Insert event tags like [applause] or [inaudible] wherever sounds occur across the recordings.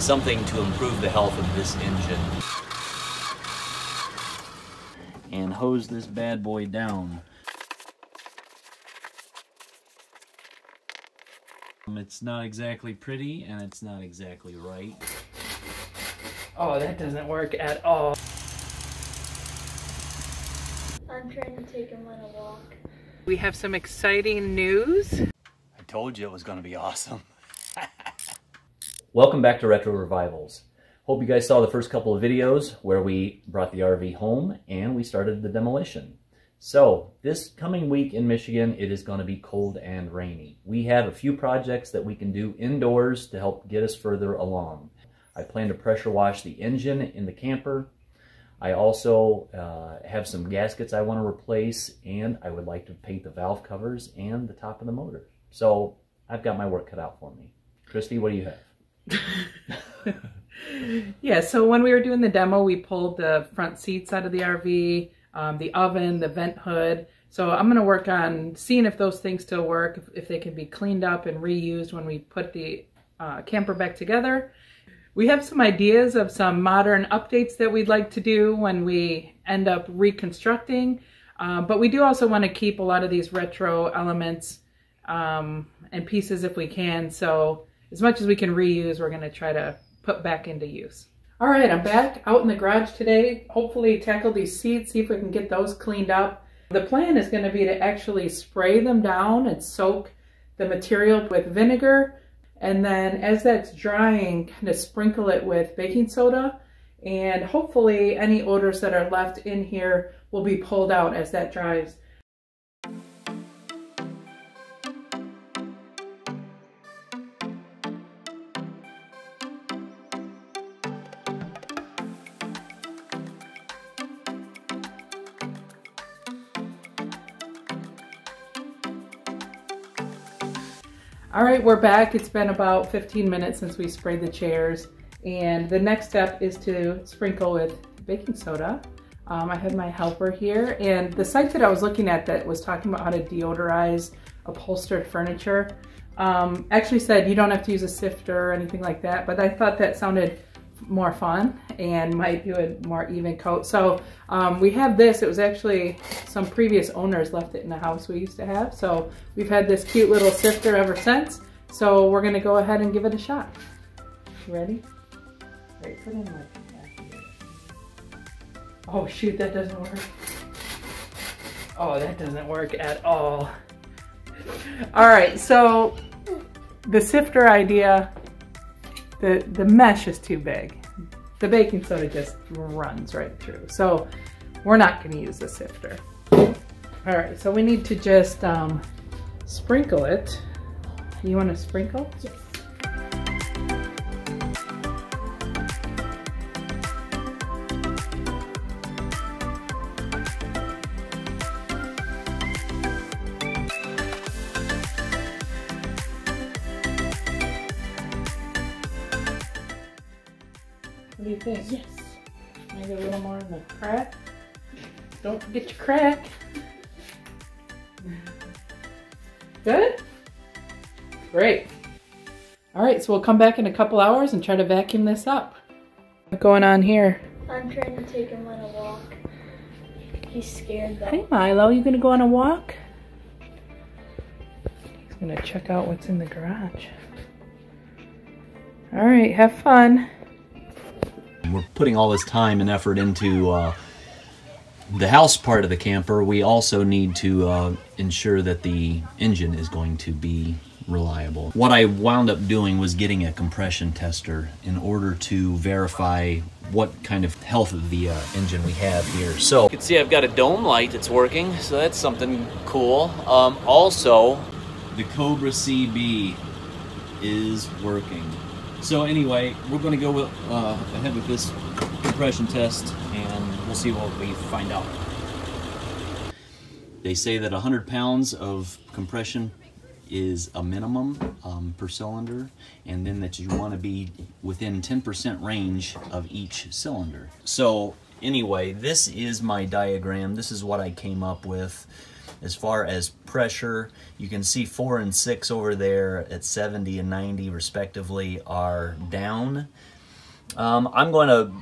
something to improve the health of this engine. And hose this bad boy down. Um, It's not exactly pretty and it's not exactly right. Oh, that doesn't work at all. I'm trying to take him on a walk. We have some exciting news. I told you it was going to be awesome. Welcome back to Retro Revivals. Hope you guys saw the first couple of videos where we brought the RV home and we started the demolition. So, this coming week in Michigan, it is going to be cold and rainy. We have a few projects that we can do indoors to help get us further along. I plan to pressure wash the engine in the camper. I also uh, have some gaskets I want to replace, and I would like to paint the valve covers and the top of the motor. So, I've got my work cut out for me. Christy, what do you have? [laughs] Yeah, so when we were doing the demo, we pulled the front seats out of the RV, um, the oven, the vent hood. So I'm going to work on seeing if those things still work, if, if they can be cleaned up and reused when we put the uh, camper back together. We have some ideas of some modern updates that we'd like to do when we end up reconstructing. Uh, but we do also want to keep a lot of these retro elements um, and pieces if we can. So as much as we can reuse, we're going to try to put back into use. All right, I'm back out in the garage today. Hopefully tackle these seats, see if we can get those cleaned up. The plan is going to be to actually spray them down and soak the material with vinegar. And then as that's drying, kind of sprinkle it with baking soda. And hopefully any odors that are left in here will be pulled out as that dries. All right, we're back. It's been about 15 minutes since we sprayed the chairs. And the next step is to sprinkle with baking soda. Um, I had my helper here. And the site that I was looking at that was talking about how to deodorize upholstered furniture um, actually said you don't have to use a sifter or anything like that. But I thought that sounded more fun and might do a more even coat. So um, we have this. It was actually some previous owners left it in the house we used to have. So we've had this cute little sifter ever since. So we're gonna go ahead and give it a shot. Ready? Put in Oh shoot, that doesn't work. Oh, that doesn't work at all. All right, so the sifter idea the, the mesh is too big. The baking soda just runs right through. So we're not gonna use the sifter. All right, so we need to just um, sprinkle it. You wanna sprinkle? Yes. What do you think? Yes. Maybe a little more in the crack? Don't forget your crack. Good? Great. All right, so we'll come back in a couple hours and try to vacuum this up. What's going on here? I'm trying to take him on a walk. He's scared though. Hey Milo, you gonna go on a walk? He's gonna check out what's in the garage. All right, have fun. We're putting all this time and effort into uh, the house part of the camper. We also need to uh, ensure that the engine is going to be reliable. What I wound up doing was getting a compression tester in order to verify what kind of health of the uh, engine we have here. So you can see I've got a dome light that's working, so that's something cool. Um, also, the Cobra CB is working. So anyway, we're going to go with, uh, ahead with this compression test, and we'll see what we find out. They say that 100 pounds of compression is a minimum um, per cylinder, and then that you want to be within 10% range of each cylinder. So anyway, this is my diagram. This is what I came up with. As far as pressure, you can see four and six over there at 70 and 90 respectively are down. Um, I'm going to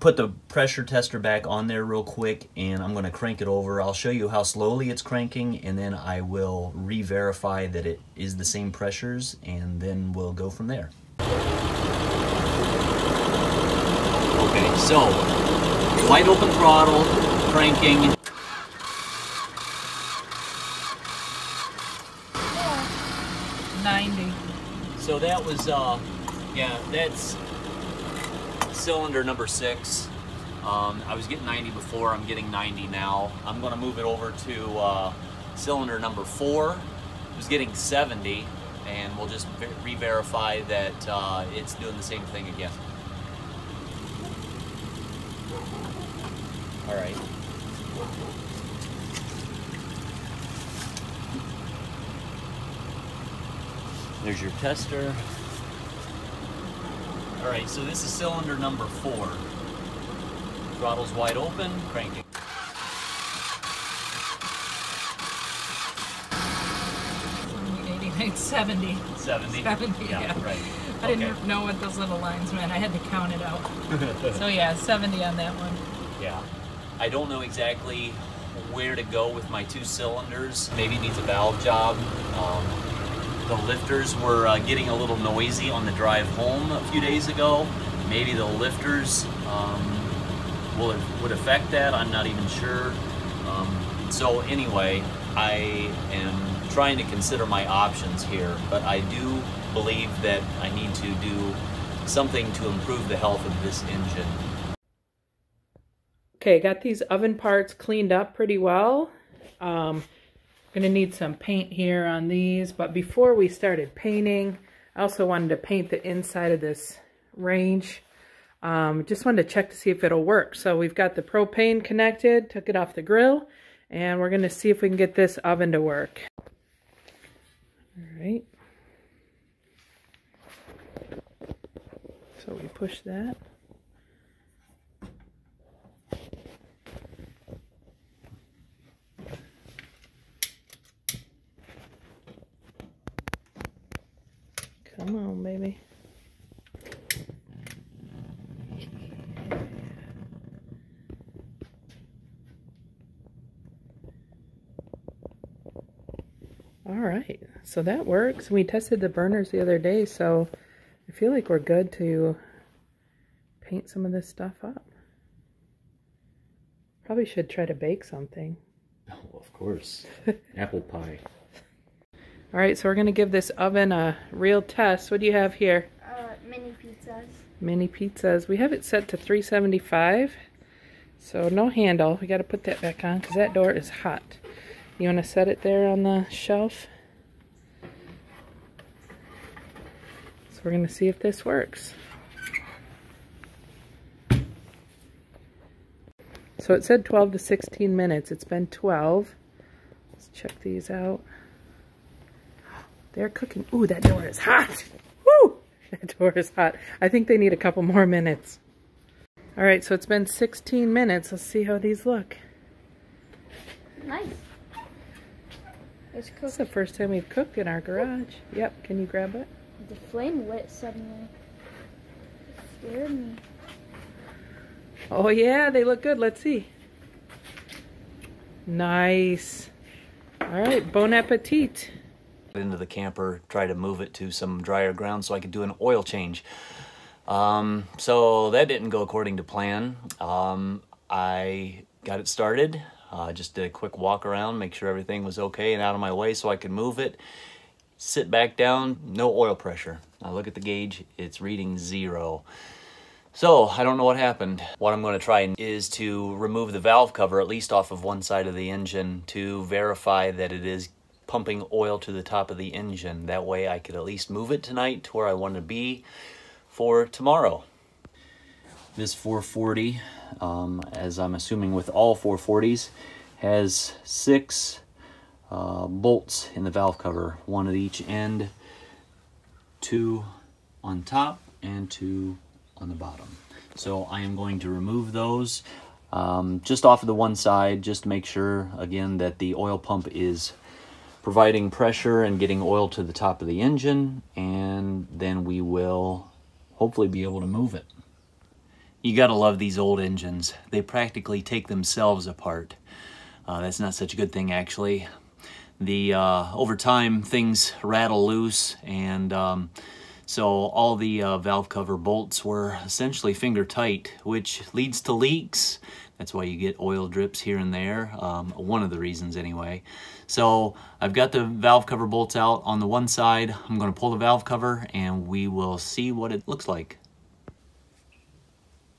put the pressure tester back on there real quick and I'm going to crank it over. I'll show you how slowly it's cranking and then I will re-verify that it is the same pressures and then we'll go from there. Okay, so wide open throttle, cranking. Ninety. So that was, uh, yeah, that's cylinder number six. Um, I was getting 90 before, I'm getting 90 now. I'm gonna move it over to uh, cylinder number four. I was getting 70, and we'll just re-verify that uh, it's doing the same thing again. All right. There's your tester. All right, so this is cylinder number four. Throttle's wide open, cranking. Eighty-nine, seventy. 70? 70, yeah. right. I didn't know what those little lines meant. I had to count it out. [laughs] so yeah, 70 on that one. Yeah. I don't know exactly where to go with my two cylinders. Maybe it needs a valve job. Um, the lifters were uh, getting a little noisy on the drive home a few days ago. Maybe the lifters um, will would affect that. I'm not even sure. Um, so anyway, I am trying to consider my options here, but I do believe that I need to do something to improve the health of this engine. Okay, got these oven parts cleaned up pretty well. Um, gonna need some paint here on these, but before we started painting, I also wanted to paint the inside of this range. Um, just wanted to check to see if it'll work. So we've got the propane connected, took it off the grill, and we're gonna see if we can get this oven to work. All right. So we push that. Come on, baby. All right, so that works. We tested the burners the other day, so I feel like we're good to paint some of this stuff up. Probably should try to bake something. Oh, of course. [laughs] Apple pie. All right, so we're gonna give this oven a real test. What do you have here? Uh, mini pizzas. Mini pizzas. We have it set to 375. So no handle. We got to put that back on because that door is hot. You want to set it there on the shelf? So we're going to see if this works. So it said 12 to 16 minutes. It's been 12. Let's check these out. They're cooking. Ooh, that door is hot. [laughs] Woo! That door is hot. I think they need a couple more minutes. All right, so it's been 16 minutes. Let's see how these look. Nice. It's This is the first time we've cooked in our garage. Yep, can you grab it? The flame lit suddenly. It scared me. Oh yeah, they look good. Let's see. Nice. All right, bon appetit. Into the camper, try to move it to some drier ground so I could do an oil change. Um, so that didn't go according to plan. Um, I got it started, uh, just did a quick walk around, make sure everything was okay and out of my way so I could move it. Sit back down, no oil pressure. I look at the gauge, it's reading zero. So I don't know what happened. What I'm going to try is to remove the valve cover, at least off of one side of the engine, to verify that it is pumping oil to the top of the engine. That way I could at least move it tonight to where I want to be for tomorrow. This 440, um, as I'm assuming with all 440s, has six uh, bolts in the valve cover, one at each end, two on top, and two on the bottom. So I am going to remove those. um, just off of the one side, just to make sure, again, that the oil pump is providing pressure and getting oil to the top of the engine, and then we will hopefully be able to move it. You gotta love these old engines. They practically take themselves apart. Uh, that's not such a good thing, actually. The uh, over time things rattle loose, and um, so all the uh, valve cover bolts were essentially finger tight, which leads to leaks. That's why you get oil drips here and there, um, one of the reasons anyway. So I've got the valve cover bolts out on the one side. I'm gonna pull the valve cover and we will see what it looks like.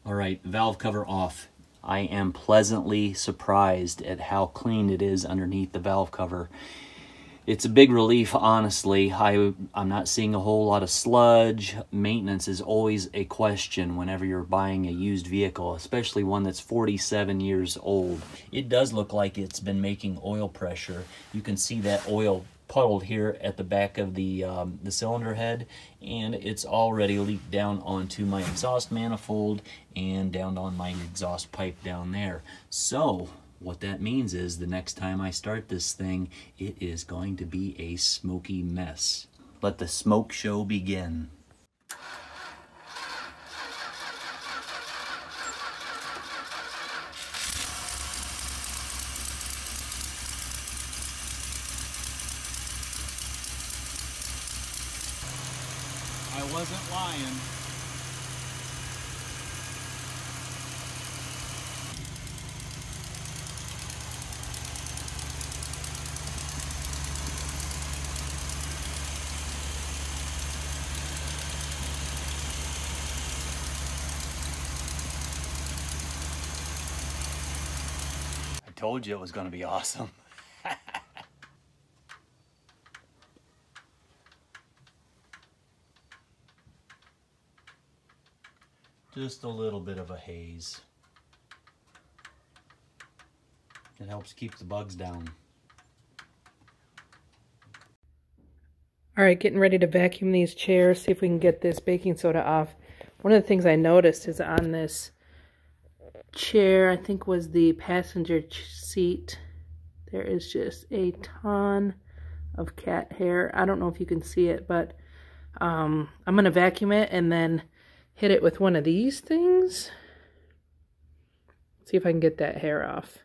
All right, valve cover off. I am pleasantly surprised at how clean it is underneath the valve cover it's a big relief, honestly. I, I'm not seeing a whole lot of sludge. Maintenance is always a question whenever you're buying a used vehicle, especially one that's 47 years old. It does look like it's been making oil pressure. You can see that oil puddled here at the back of the, um, the cylinder head and it's already leaked down onto my exhaust manifold and down on my exhaust pipe down there. So what that means is the next time I start this thing, it is going to be a smoky mess. Let the smoke show begin. Told you it was going to be awesome. [laughs] Just a little bit of a haze. It helps keep the bugs down. All right, getting ready to vacuum these chairs, see if we can get this baking soda off. One of the things I noticed is on this chair, I think was the passenger seat. There is just a ton of cat hair. I don't know if you can see it, but um, I'm going to vacuum it and then hit it with one of these things. See if I can get that hair off.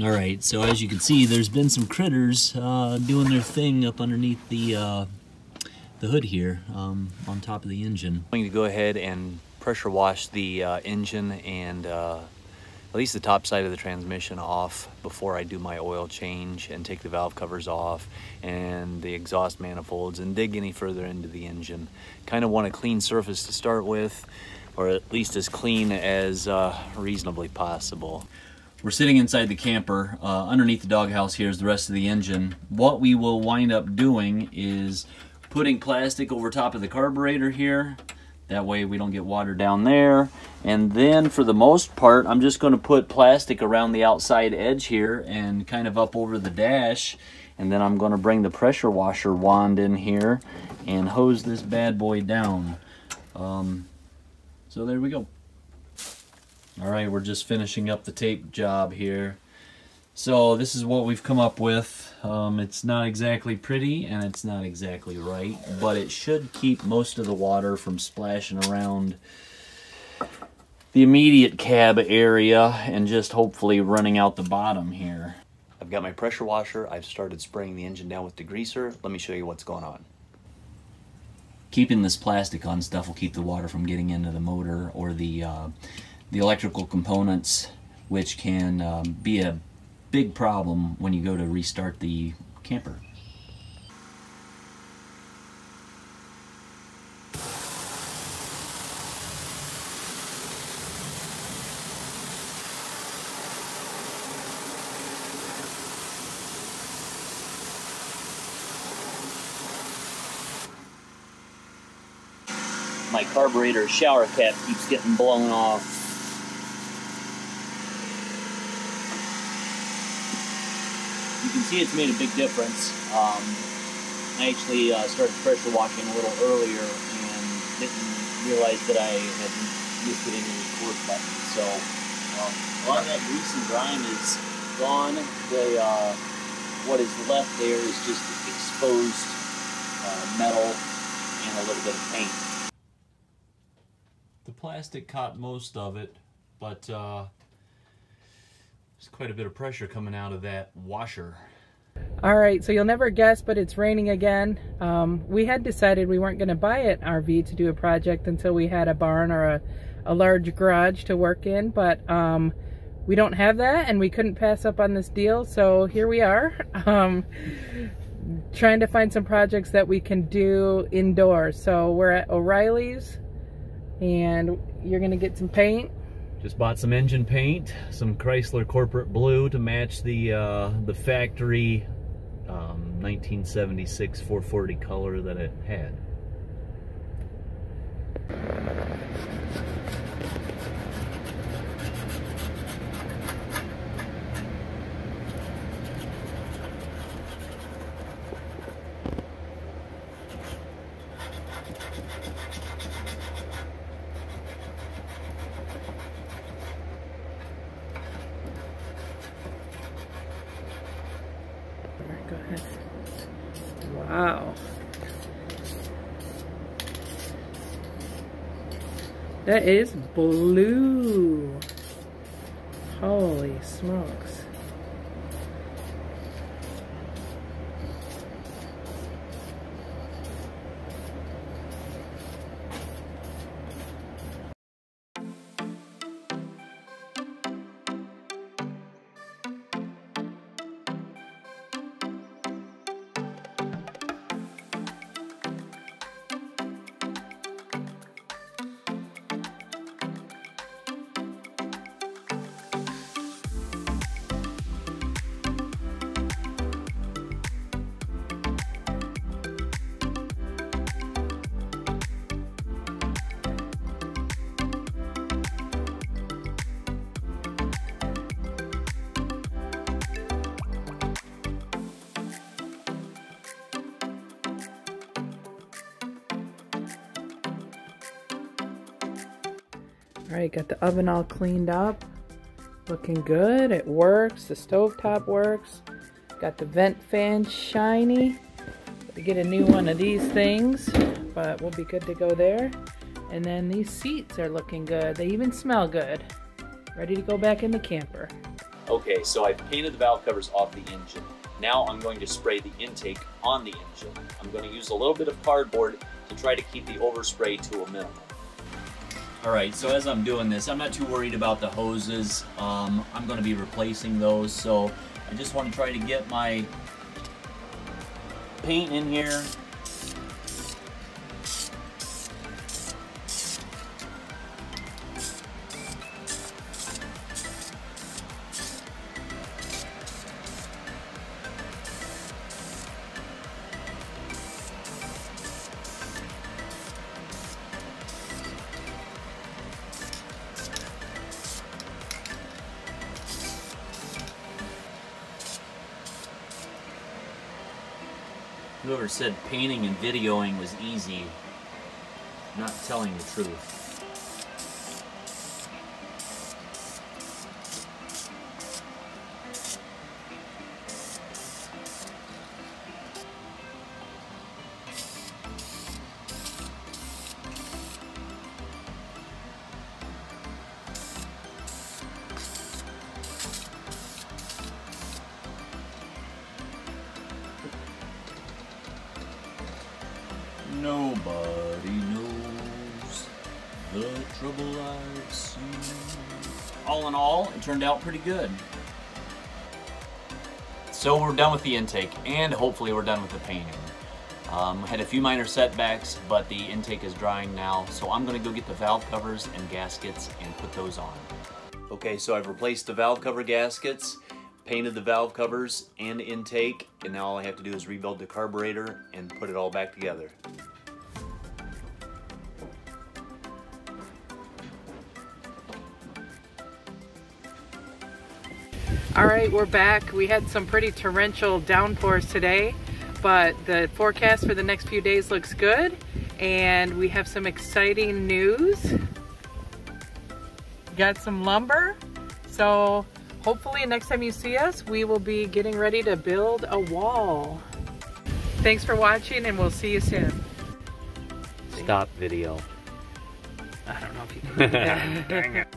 All right, so as you can see, there's been some critters uh, doing their thing up underneath the uh, the hood here um, on top of the engine. I'm going to go ahead and pressure wash the uh, engine and uh, at least the top side of the transmission off before I do my oil change and take the valve covers off and the exhaust manifolds and dig any further into the engine. Kind of want a clean surface to start with or at least as clean as uh, reasonably possible. We're sitting inside the camper. Uh, underneath the doghouse here is the rest of the engine. What we will wind up doing is putting plastic over top of the carburetor here. That way we don't get water down there. And then for the most part, I'm just going to put plastic around the outside edge here and kind of up over the dash. And then I'm going to bring the pressure washer wand in here and hose this bad boy down. Um, so there we go. All right, we're just finishing up the tape job here. So this is what we've come up with. Um, it's not exactly pretty and it's not exactly right, but it should keep most of the water from splashing around the immediate cab area and just hopefully running out the bottom here. I've got my pressure washer. I've started spraying the engine down with degreaser. Let me show you what's going on. Keeping this plastic on stuff will keep the water from getting into the motor or the, uh, the electrical components, which can um, be a big problem when you go to restart the camper. My carburetor shower cap keeps getting blown off. You can see it's made a big difference. Um, I actually uh, started pressure washing a little earlier and didn't realize that I had missed it in the record button. So um, a lot of that grease and grime is gone. The uh, what is left there is just exposed uh, metal and a little bit of paint. The plastic caught most of it, but uh, there's quite a bit of pressure coming out of that washer. All right, so you'll never guess, but it's raining again. Um, we had decided we weren't going to buy an RV to do a project until we had a barn or a, a large garage to work in, but um, we don't have that and we couldn't pass up on this deal, so here we are. [laughs] Um, trying to find some projects that we can do indoors. So we're at O'Reilly's and you're going to get some paint just bought some engine paint, some Chrysler corporate blue to match the uh, the factory um, 1976 440 color that it had. Wow. That is blue. Holy smokes. Got the oven all cleaned up. Looking good, it works, the stove top works. Got the vent fan shiny. To get a new one of these things, but we'll be good to go there. And then these seats are looking good. They even smell good. Ready to go back in the camper. Okay, so I've painted the valve covers off the engine. Now I'm going to spray the intake on the engine. I'm going to use a little bit of cardboard to try to keep the overspray to a minimum. All right, so as I'm doing this, I'm not too worried about the hoses. Um, I'm going to be replacing those, so I just want to try to get my paint in here. Whoever said painting and videoing was easy, not telling the truth. All it turned out pretty good. So we're done with the intake, and hopefully we're done with the painting. Um, had a few minor setbacks, but the intake is drying now, so I'm gonna go get the valve covers and gaskets and put those on. Okay, so I've replaced the valve cover gaskets, painted the valve covers and intake, and now all I have to do is rebuild the carburetor and put it all back together. All right, we're back. We had some pretty torrential downpours today, but the forecast for the next few days looks good. And we have some exciting news. Got some lumber. So hopefully next time you see us, we will be getting ready to build a wall. Thanks for watching and we'll see you soon. Stop video. I don't know if you can. [laughs] Dang it.